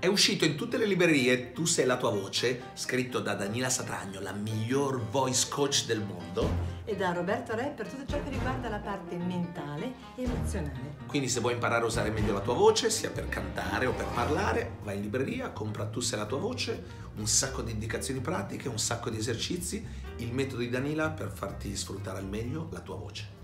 È uscito in tutte le librerie Tu sei la tua voce, scritto da Danila Satragno, la miglior voice coach del mondo. E da Roberto Re per tutto ciò che riguarda la parte mentale e emozionale. Quindi se vuoi imparare a usare meglio la tua voce, sia per cantare o per parlare, vai in libreria, compra Tu sei la tua voce, un sacco di indicazioni pratiche, un sacco di esercizi, il metodo di Danila per farti sfruttare al meglio la tua voce.